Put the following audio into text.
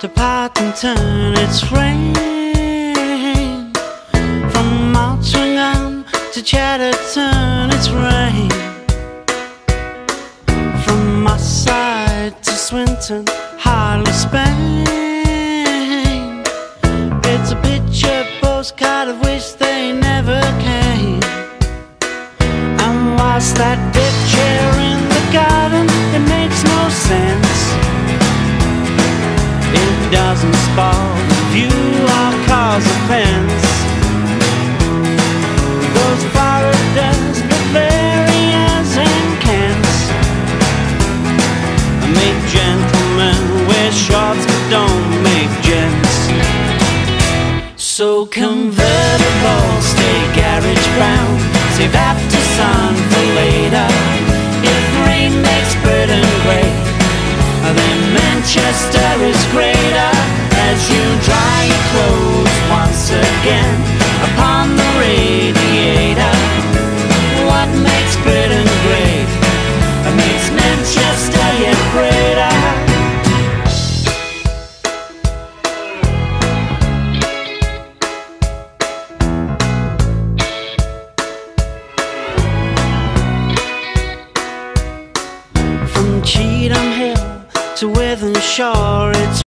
to Partington, it's rain. From Altrincham to Chadderton, it's rain. From my side to Swinton, Harley, Spain. It's a picture postcard of which they never came. And whilst that So convertible, stay garage bound, save after sun for later. If rain makes Britain great, then Manchester is greater Cheetham Hill to Wythenshawe. It's